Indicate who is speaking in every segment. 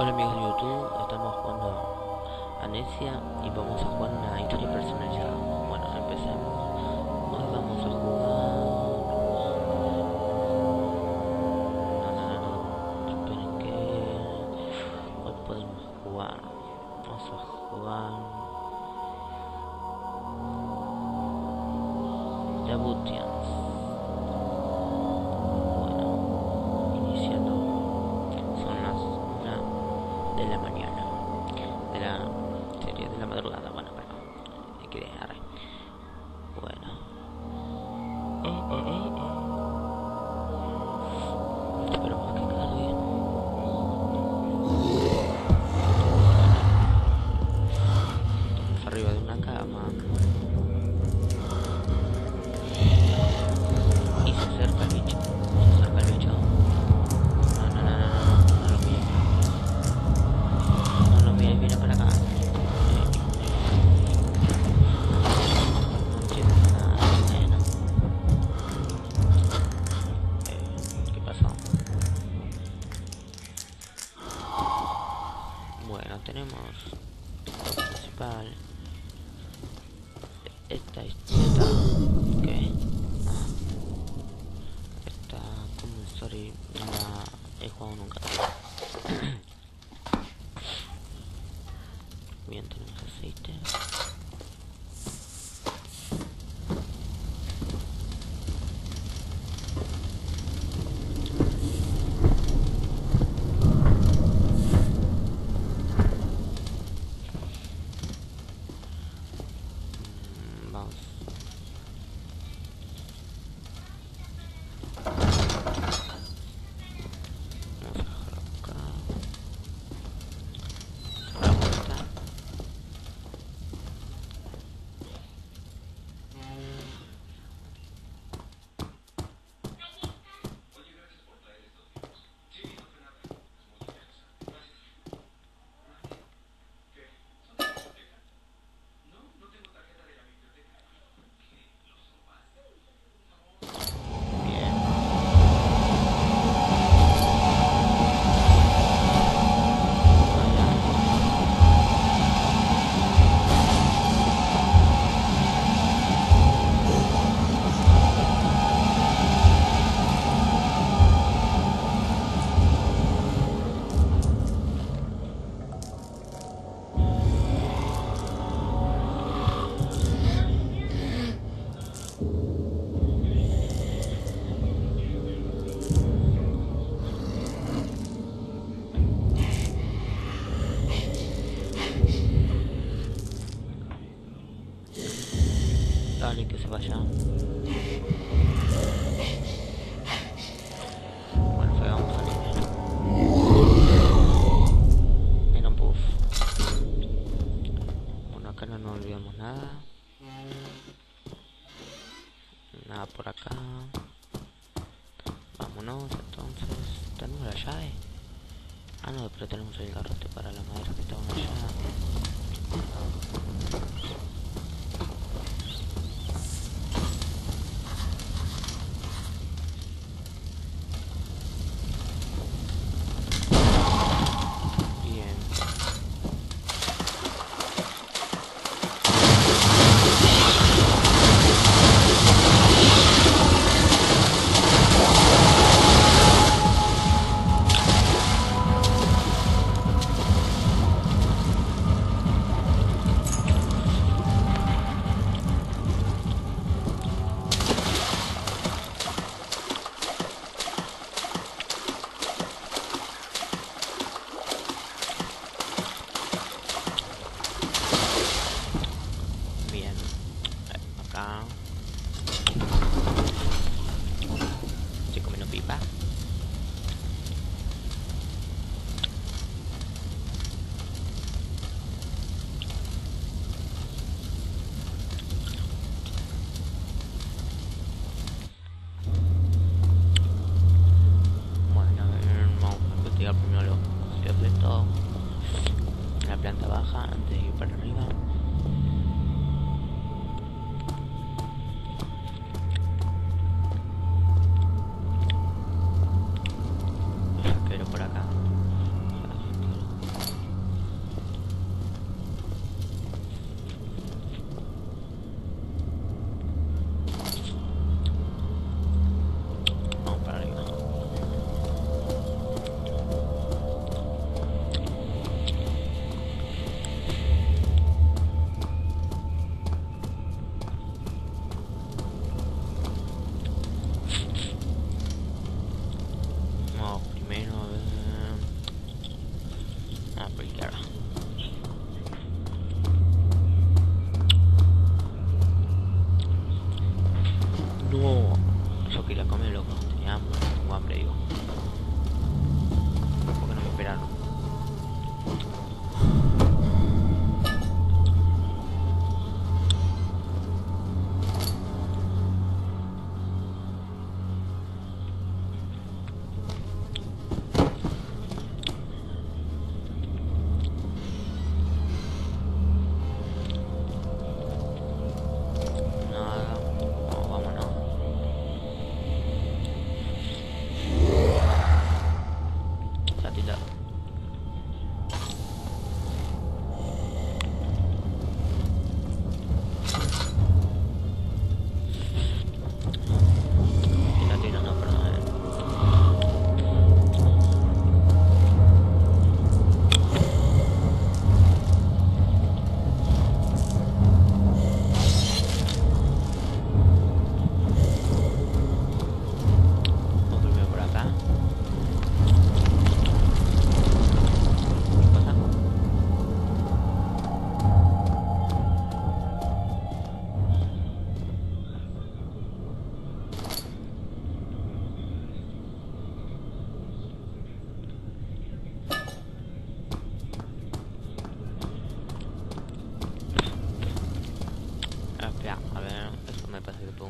Speaker 1: Hola amigos de YouTube, estamos jugando a Anesia y vamos a jugar una historia personalizada. Bueno, empecemos. Hoy vamos a jugar. No, no, no, esperen que. Hoy podemos jugar. Vamos a jugar. Debutian. sorry, no la he jugado nunca. el garrote para la madera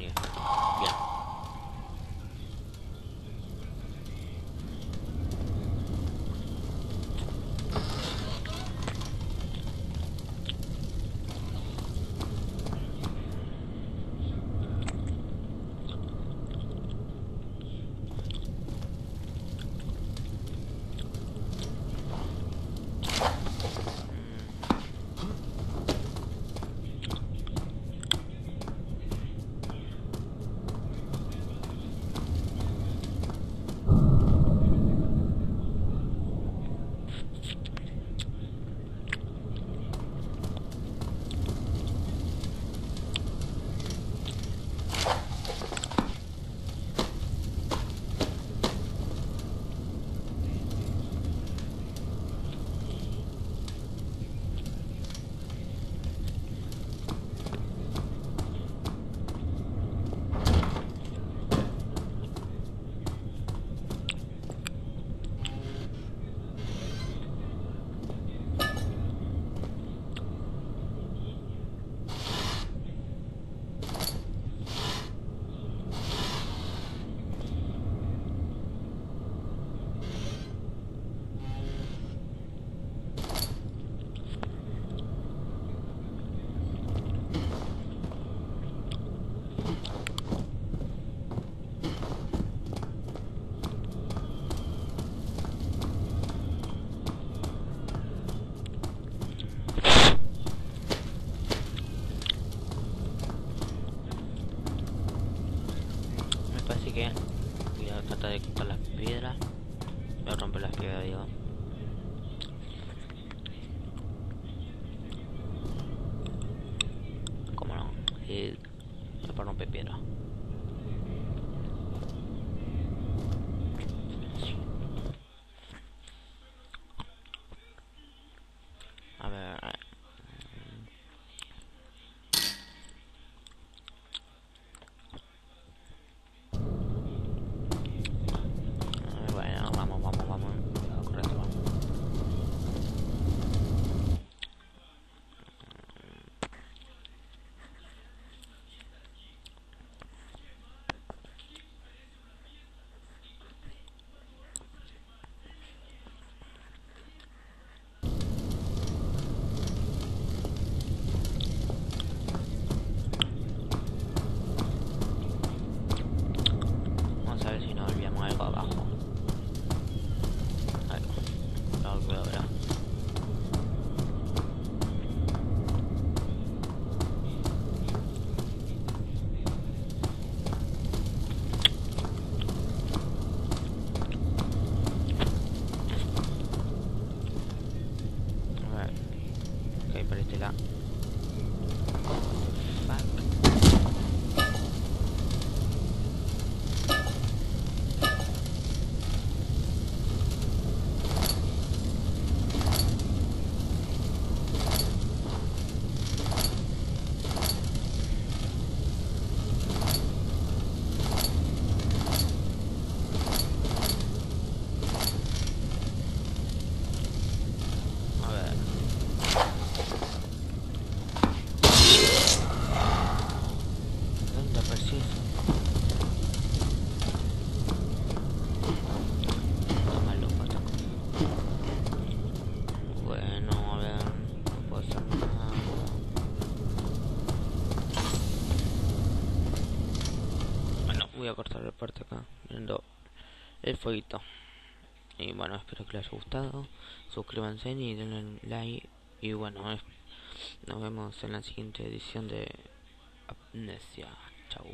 Speaker 1: you. Yeah. bien. Voy a tratar de quitar las piedras. Voy a romper las piedras, digo. ¿Cómo no? Y... para romper piedras. voy a cortar la parte acá viendo el fueguito. Y bueno espero que les haya gustado. Suscríbanse y denle like. Y bueno nos vemos en la siguiente edición de amnesia. Chau.